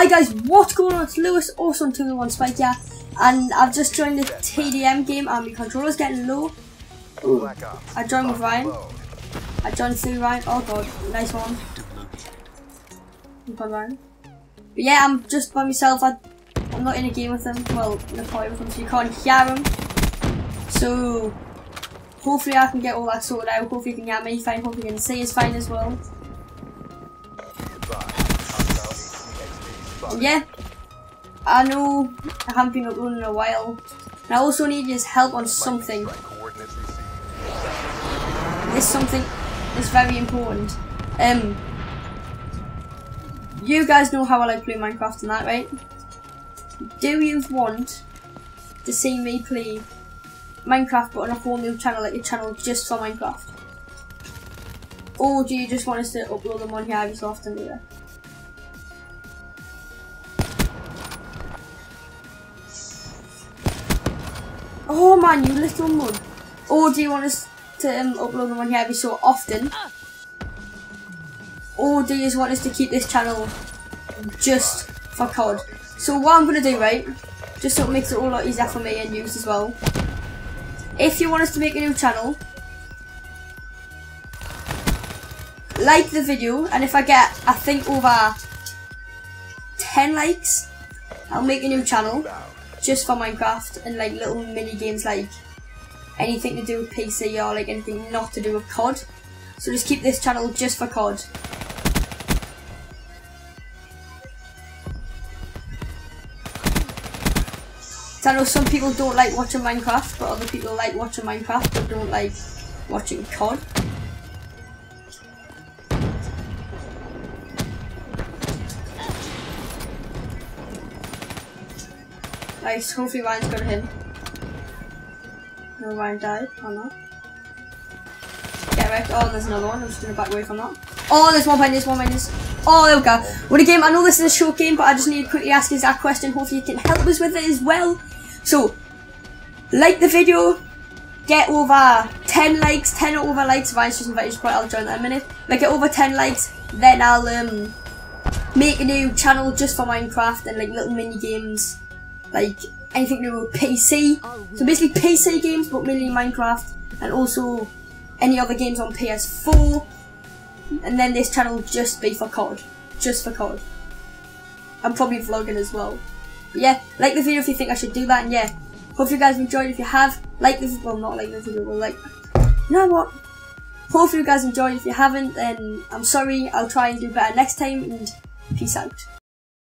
Hi guys, what's going on? It's Lewis, also on 201 Spike here, and I've just joined the TDM game and my controller's getting low. Ooh. I joined with Ryan. I joined through Ryan. Oh god, nice one. Fun Ryan. But yeah, I'm just by myself. I, I'm not in a game with them. Well, in a party with them, so you can't hear them. So, hopefully I can get all that sorted out. Hopefully you can hear me fine. Hopefully you can see us fine as well. Yeah, I know I haven't been uploading in a while. And I also need his help on something. This something is very important. Um, you guys know how I like playing Minecraft and that, right? Do you want to see me play Minecraft but on a whole new channel, like a channel just for Minecraft? Or do you just want us to upload them on here every so often? Do Oh man, you little mud. Or do you want us to um, upload them on here every so often? Or do you just want us to keep this channel just for COD? So what I'm going to do, right, just so it makes it all a lot easier for me and you as well. If you want us to make a new channel, like the video, and if I get, I think, over 10 likes, I'll make a new channel just for Minecraft and like little mini games like anything to do with PC or like anything not to do with COD. So just keep this channel just for COD. So I know some people don't like watching Minecraft, but other people like watching Minecraft but don't like watching COD. Nice, hopefully Ryan's got him. No, Ryan died, or not. Get wrecked. Oh, there's another one. I'm just gonna back away from that. Oh, there's one behind this, one behind this. Oh, there we go. What a game. I know this is a short game, but I just need to quickly ask you that question. Hopefully you can help us with it as well. So, like the video, get over 10 likes, 10 or over likes. Ryan's just invited you, I'll join that in a minute. Like, get over 10 likes, then I'll um make a new channel just for Minecraft and like little mini games like anything to do with PC. So basically PC games, but mainly Minecraft, and also any other games on PS4. And then this channel just be for COD, just for COD. I'm probably vlogging as well. But yeah, like the video if you think I should do that, and yeah, hope you guys enjoyed. If you have, like this, well not like the video, but like, you know what? Hopefully you guys enjoyed. If you haven't, then I'm sorry. I'll try and do better next time, and peace out.